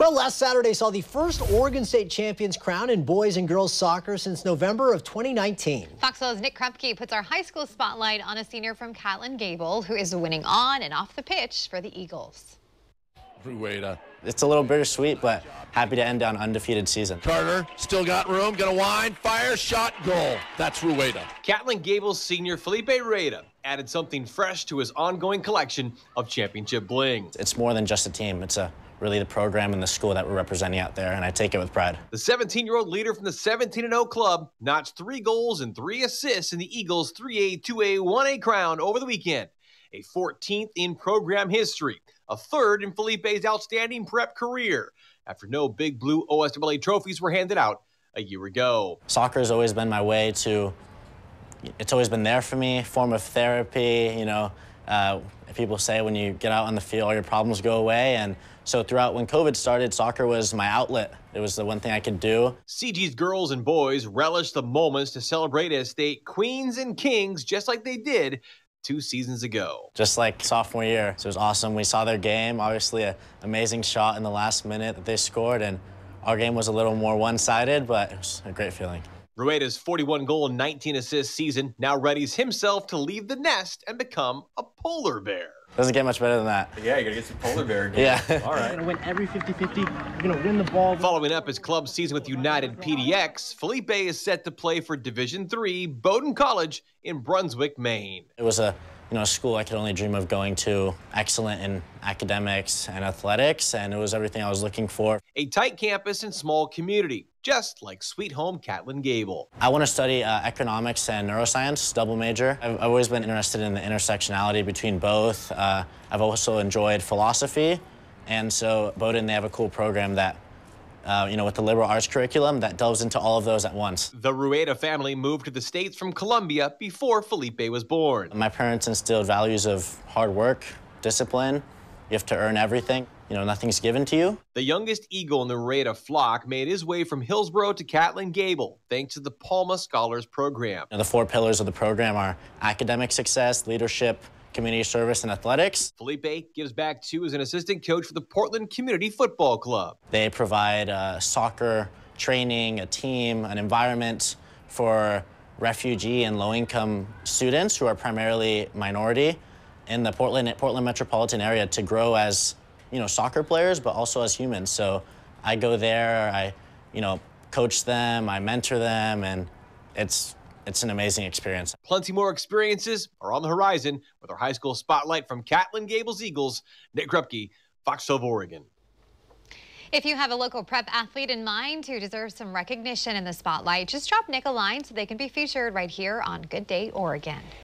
Well, last Saturday saw the first Oregon State champions crowned in boys and girls soccer since November of 2019. Fox 12's Nick Krupke puts our high school spotlight on a senior from Catlin Gabel who is winning on and off the pitch for the Eagles. Rueda. It's a little bittersweet, but happy to end on undefeated season. Carter still got room, gonna wind, fire, shot, goal. That's Rueda. Catlin Gabel's senior Felipe Rueda added something fresh to his ongoing collection of championship bling. It's more than just a team. It's a really the program and the school that we're representing out there, and I take it with pride. The 17-year-old leader from the 17-0 club notched three goals and three assists in the Eagles' 3A, 2A, 1A crown over the weekend, a 14th in program history, a third in Felipe's outstanding prep career, after no big blue OSAA trophies were handed out a year ago. Soccer has always been my way to, it's always been there for me, form of therapy, you know, uh, people say when you get out on the field, all your problems go away. And so throughout, when COVID started, soccer was my outlet. It was the one thing I could do. CG's girls and boys relished the moments to celebrate as state queens and kings, just like they did two seasons ago. Just like sophomore year. So it was awesome. We saw their game, obviously an amazing shot in the last minute that they scored, and our game was a little more one-sided, but it was a great feeling. Rueda's 41 goal and 19 assist season now readies himself to leave the nest and become a polar bear. Doesn't get much better than that. Yeah, you gotta get some polar bear. Yeah. All right. You're gonna win every 50-50. You're gonna win the ball. Following up his club season with United PDX, Felipe is set to play for Division Three Bowdoin College in Brunswick, Maine. It was a you know, a school I could only dream of going to, excellent in academics and athletics, and it was everything I was looking for. A tight campus and small community, just like sweet home Catlin Gabel. I want to study uh, economics and neuroscience, double major. I've, I've, always been interested in the intersectionality between both. Uh, I've also enjoyed philosophy, and so Bowdoin, they have a cool program that uh, you know, with the liberal arts curriculum that delves into all of those at once. The Rueda family moved to the States from Colombia before Felipe was born. My parents instilled values of hard work, discipline. You have to earn everything. You know, nothing's given to you. The youngest eagle in the Rueda flock made his way from Hillsboro to Catlin Gabel thanks to the Palma Scholars Program. You know, the four pillars of the program are academic success, leadership, community service, and athletics. Felipe gives back too as an assistant coach for the Portland Community Football Club. They provide uh, soccer training, a team, an environment for refugee and low-income students who are primarily minority in the Portland, Portland metropolitan area to grow as, you know, soccer players, but also as humans. So I go there, I, you know, coach them, I mentor them, and it's it's an amazing experience. Plenty more experiences are on the horizon with our high school spotlight from Catlin Gabel's Eagles. Nick Krupke, Fox 12 Oregon. If you have a local prep athlete in mind who deserves some recognition in the spotlight, just drop Nick a line so they can be featured right here on Good Day Oregon.